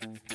Mm-hmm.